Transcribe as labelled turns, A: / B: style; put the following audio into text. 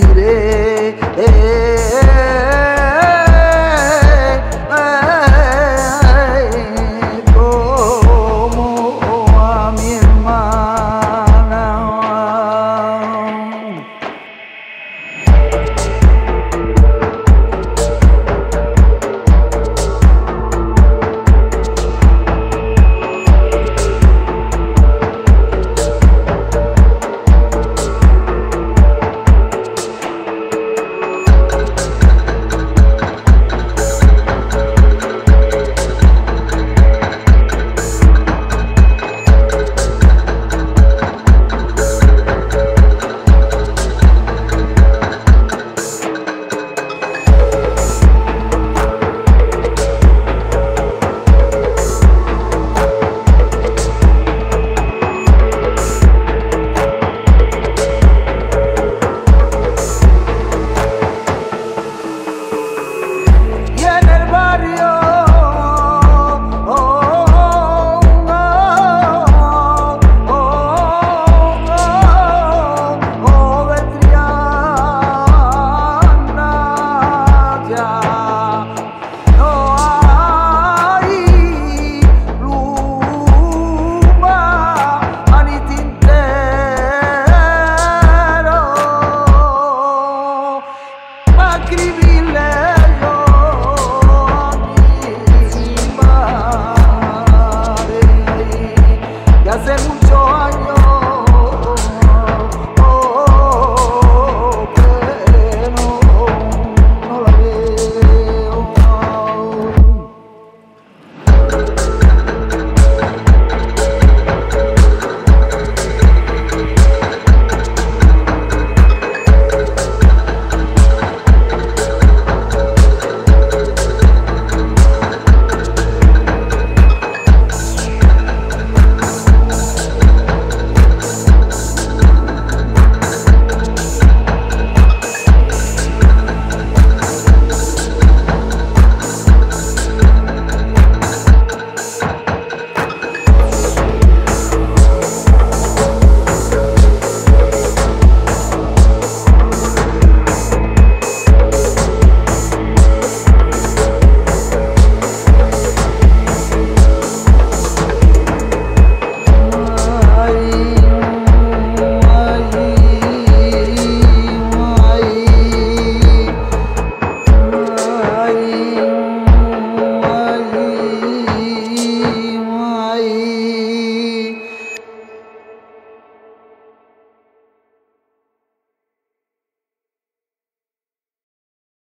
A: Hey. eh, eh.